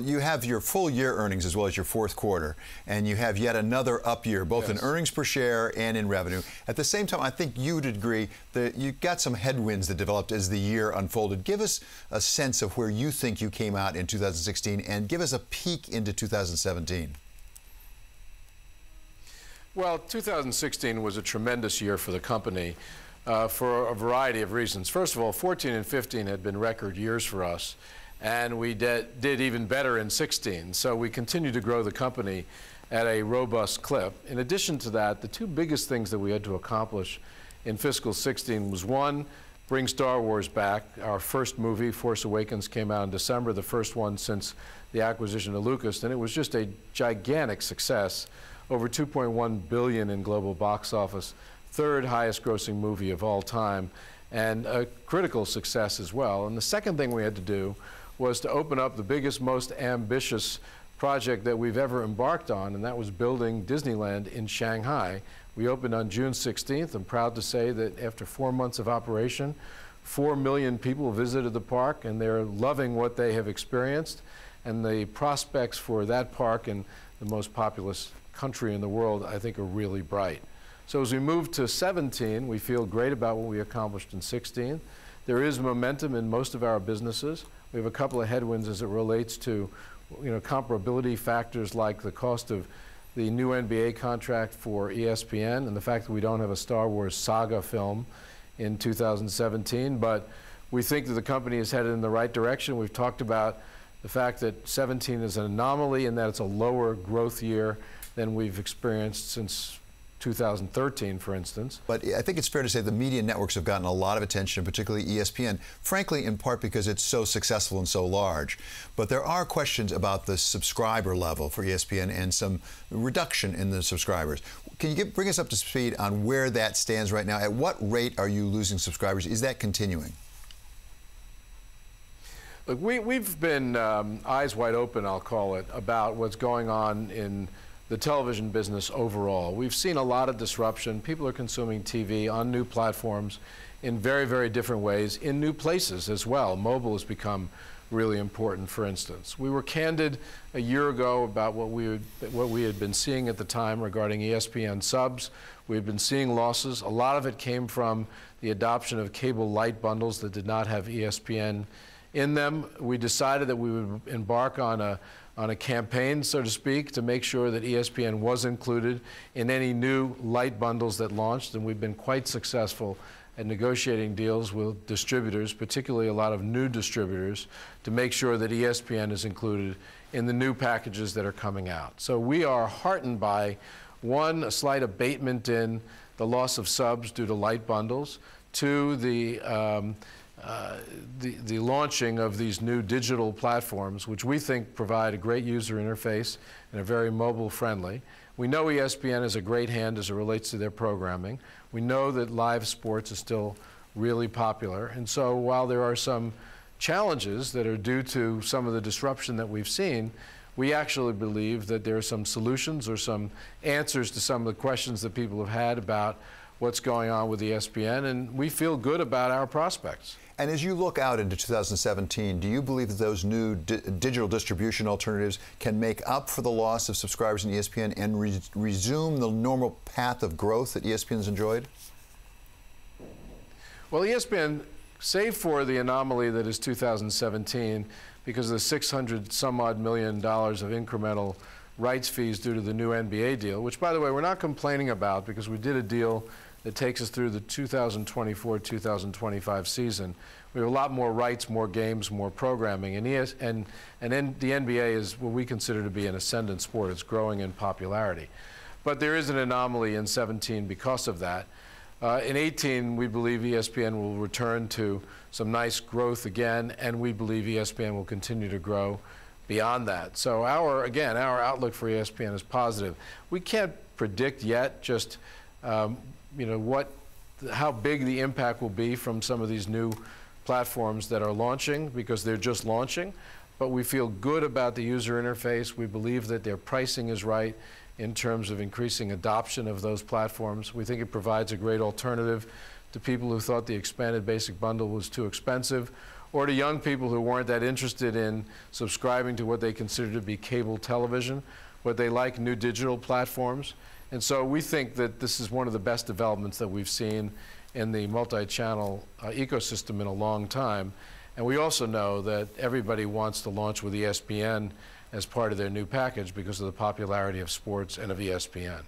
You have your full year earnings as well as your fourth quarter, and you have yet another up year, both yes. in earnings per share and in revenue. At the same time, I think you would agree that you got some headwinds that developed as the year unfolded. Give us a sense of where you think you came out in 2016 and give us a peek into 2017. Well, 2016 was a tremendous year for the company uh, for a variety of reasons. First of all, 14 and 15 had been record years for us and we did, did even better in 16. So we continue to grow the company at a robust clip. In addition to that, the two biggest things that we had to accomplish in fiscal 16 was one, bring Star Wars back. Our first movie, Force Awakens, came out in December, the first one since the acquisition of Lucas, and it was just a gigantic success. Over 2.1 billion in global box office, third highest grossing movie of all time, and a critical success as well. And the second thing we had to do was to open up the biggest, most ambitious project that we've ever embarked on, and that was building Disneyland in Shanghai. We opened on June 16th. I'm proud to say that after four months of operation, four million people visited the park, and they're loving what they have experienced. And the prospects for that park in the most populous country in the world, I think, are really bright. So as we move to 17, we feel great about what we accomplished in 16. There is momentum in most of our businesses. We have a couple of headwinds as it relates to you know, comparability factors like the cost of the new NBA contract for ESPN and the fact that we don't have a Star Wars saga film in 2017. But we think that the company is headed in the right direction. We've talked about the fact that 17 is an anomaly and that it's a lower growth year than we've experienced since 2013, for instance. But I think it's fair to say the media networks have gotten a lot of attention, particularly ESPN, frankly, in part because it's so successful and so large. But there are questions about the subscriber level for ESPN and some reduction in the subscribers. Can you get, bring us up to speed on where that stands right now? At what rate are you losing subscribers? Is that continuing? Look, we, we've been um, eyes wide open, I'll call it, about what's going on in the television business overall. We've seen a lot of disruption. People are consuming TV on new platforms in very, very different ways, in new places as well. Mobile has become really important, for instance. We were candid a year ago about what we, would, what we had been seeing at the time regarding ESPN subs. We had been seeing losses. A lot of it came from the adoption of cable light bundles that did not have ESPN in them. We decided that we would embark on a on a campaign, so to speak, to make sure that ESPN was included in any new light bundles that launched, and we've been quite successful at negotiating deals with distributors, particularly a lot of new distributors, to make sure that ESPN is included in the new packages that are coming out. So we are heartened by, one, a slight abatement in the loss of subs due to light bundles, two, the um, uh, the, the launching of these new digital platforms, which we think provide a great user interface and are very mobile friendly. We know ESPN is a great hand as it relates to their programming. We know that live sports is still really popular. And so while there are some challenges that are due to some of the disruption that we've seen, we actually believe that there are some solutions or some answers to some of the questions that people have had about what's going on with ESPN, and we feel good about our prospects. And as you look out into 2017, do you believe that those new di digital distribution alternatives can make up for the loss of subscribers in ESPN and re resume the normal path of growth that ESPN has enjoyed? Well, ESPN, save for the anomaly that is 2017, because of the 600 some odd million dollars of incremental rights fees due to the new NBA deal, which, by the way, we're not complaining about because we did a deal that takes us through the 2024-2025 season. We have a lot more rights, more games, more programming, and, ES, and, and N, the NBA is what we consider to be an ascendant sport. It's growing in popularity. But there is an anomaly in 17 because of that. Uh, in 18, we believe ESPN will return to some nice growth again, and we believe ESPN will continue to grow beyond that. So our, again, our outlook for ESPN is positive. We can't predict yet just um, you know, what, how big the impact will be from some of these new platforms that are launching because they're just launching. But we feel good about the user interface. We believe that their pricing is right in terms of increasing adoption of those platforms. We think it provides a great alternative to people who thought the expanded basic bundle was too expensive or to young people who weren't that interested in subscribing to what they consider to be cable television, but they like new digital platforms. And so we think that this is one of the best developments that we've seen in the multi-channel uh, ecosystem in a long time. And we also know that everybody wants to launch with ESPN as part of their new package because of the popularity of sports and of ESPN.